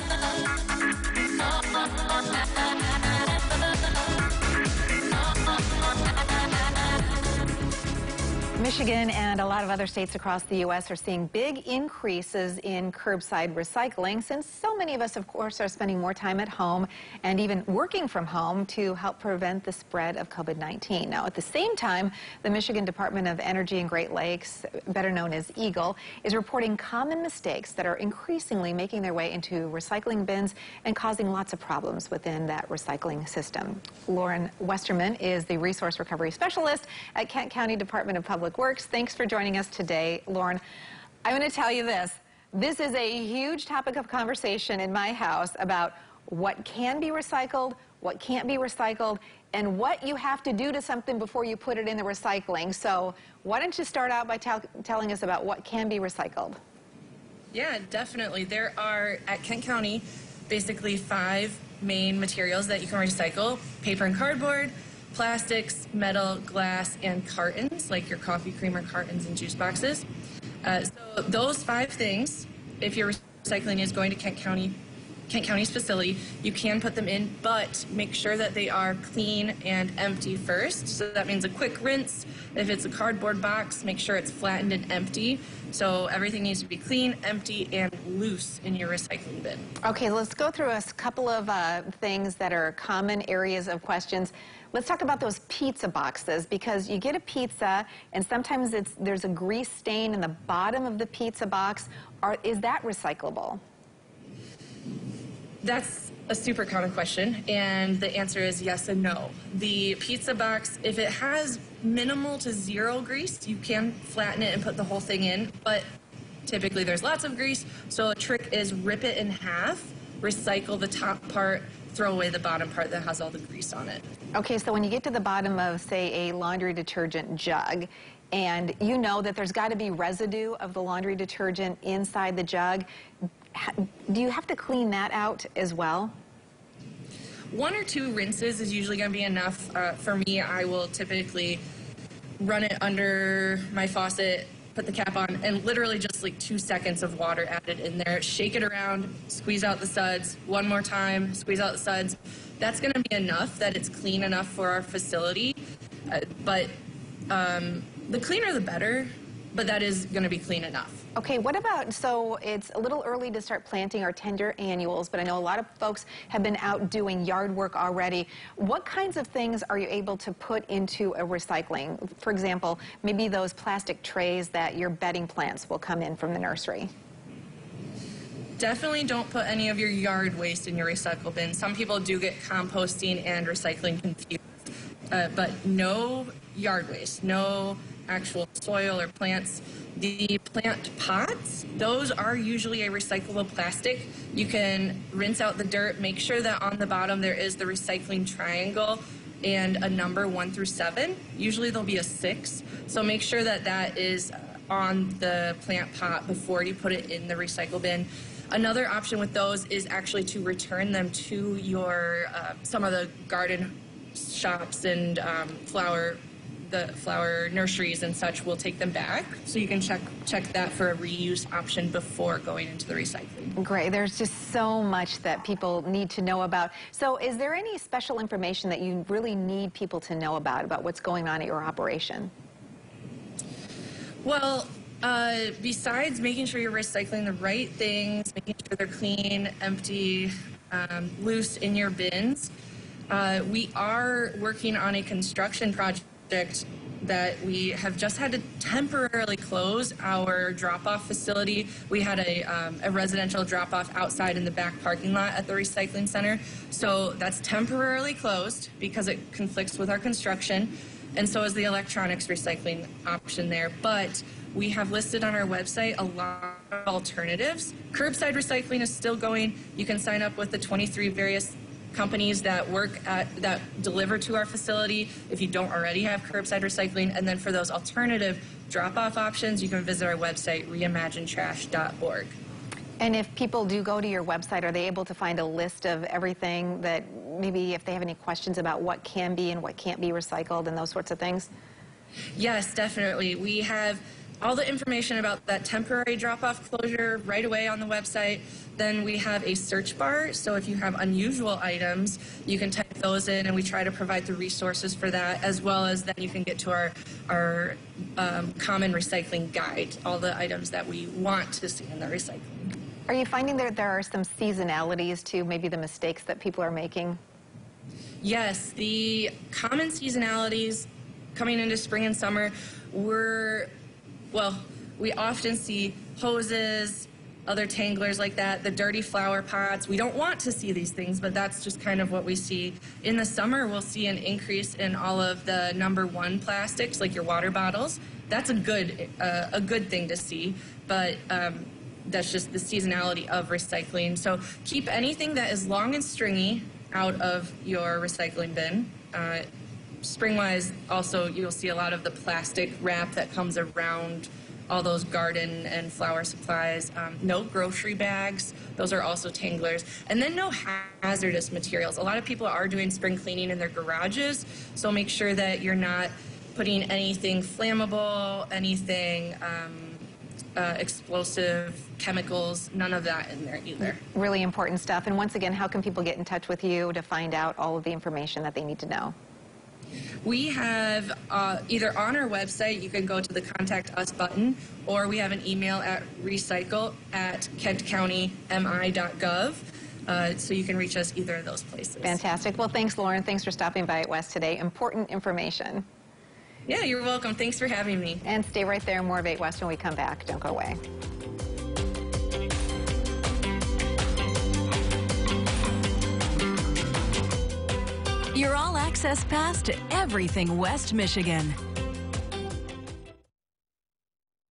love. Michigan and a lot of other states across the U.S. are seeing big increases in curbside recycling since so many of us, of course, are spending more time at home and even working from home to help prevent the spread of COVID-19. Now, at the same time, the Michigan Department of Energy and Great Lakes, better known as EGLE, is reporting common mistakes that are increasingly making their way into recycling bins and causing lots of problems within that recycling system. Lauren Westerman is the Resource Recovery Specialist at Kent County Department of Public Works. Thanks for joining us today, Lauren. I'm going to tell you this. This is a huge topic of conversation in my house about what can be recycled, what can't be recycled, and what you have to do to something before you put it in the recycling. So why don't you start out by tell, telling us about what can be recycled? Yeah, definitely. There are, at Kent County, basically five main materials that you can recycle. Paper and cardboard, plastics, metal, glass, and cartons, like your coffee creamer cartons and juice boxes. Uh, so those five things, if your recycling is going to Kent County, Kent County's facility, you can put them in, but make sure that they are clean and empty first. So that means a quick rinse. If it's a cardboard box, make sure it's flattened and empty. So everything needs to be clean, empty, and loose in your recycling bin. Okay, let's go through a couple of uh, things that are common areas of questions. Let's talk about those pizza boxes because you get a pizza and sometimes it's, there's a grease stain in the bottom of the pizza box. Are, is that recyclable? That's a super common question, and the answer is yes and no. The pizza box, if it has minimal to zero grease, you can flatten it and put the whole thing in, but typically there's lots of grease, so a trick is rip it in half, recycle the top part, throw away the bottom part that has all the grease on it. Okay, so when you get to the bottom of, say, a laundry detergent jug, and you know that there's got to be residue of the laundry detergent inside the jug, do you have to clean that out as well? One or two rinses is usually going to be enough. Uh, for me, I will typically run it under my faucet put the cap on, and literally just like two seconds of water added in there. Shake it around, squeeze out the suds, one more time, squeeze out the suds. That's going to be enough that it's clean enough for our facility. Uh, but um, the cleaner the better, but that is going to be clean enough. Okay, what about, so it's a little early to start planting our tender annuals, but I know a lot of folks have been out doing yard work already. What kinds of things are you able to put into a recycling? For example, maybe those plastic trays that your bedding plants will come in from the nursery. Definitely don't put any of your yard waste in your recycle bin. Some people do get composting and recycling confused, uh, but no yard waste, no actual soil or plants. The plant pots, those are usually a recyclable plastic. You can rinse out the dirt, make sure that on the bottom there is the recycling triangle and a number one through seven. Usually there'll be a six. So make sure that that is on the plant pot before you put it in the recycle bin. Another option with those is actually to return them to your uh, some of the garden shops and um, flower the flower nurseries and such will take them back. So you can check check that for a reuse option before going into the recycling. Great. There's just so much that people need to know about. So is there any special information that you really need people to know about, about what's going on at your operation? Well, uh, besides making sure you're recycling the right things, making sure they're clean, empty, um, loose in your bins, uh, we are working on a construction project that we have just had to temporarily close our drop-off facility. We had a, um, a residential drop-off outside in the back parking lot at the recycling center. So that's temporarily closed because it conflicts with our construction. And so is the electronics recycling option there. But we have listed on our website a lot of alternatives. Curbside recycling is still going. You can sign up with the 23 various companies that work at, that deliver to our facility if you don't already have curbside recycling. And then for those alternative drop-off options, you can visit our website, reimaginetrash.org. And if people do go to your website, are they able to find a list of everything that maybe if they have any questions about what can be and what can't be recycled and those sorts of things? Yes, definitely. We have all the information about that temporary drop-off closure right away on the website. Then we have a search bar, so if you have unusual items, you can type those in, and we try to provide the resources for that, as well as then you can get to our our um, common recycling guide, all the items that we want to see in the recycling. Are you finding that there are some seasonalities to maybe the mistakes that people are making? Yes, the common seasonalities coming into spring and summer, we're, well, we often see hoses, other tanglers like that, the dirty flower pots. We don't want to see these things, but that's just kind of what we see. In the summer, we'll see an increase in all of the number one plastics, like your water bottles. That's a good, uh, a good thing to see, but um, that's just the seasonality of recycling. So keep anything that is long and stringy out of your recycling bin. Uh, spring-wise, also you'll see a lot of the plastic wrap that comes around all those garden and flower supplies. Um, no grocery bags; those are also tanglers. And then no hazardous materials. A lot of people are doing spring cleaning in their garages, so make sure that you're not putting anything flammable, anything. Um, uh, explosive chemicals, none of that in there either. Really important stuff. And once again, how can people get in touch with you to find out all of the information that they need to know? We have uh, either on our website, you can go to the contact us button, or we have an email at recycle at kentcountymi.gov. Uh, so you can reach us either of those places. Fantastic. Well, thanks, Lauren. Thanks for stopping by 8 West today. Important information. Yeah, you're welcome. Thanks for having me. And stay right there. More of 8 West when we come back. Don't go away. All access pass to everything West Michigan.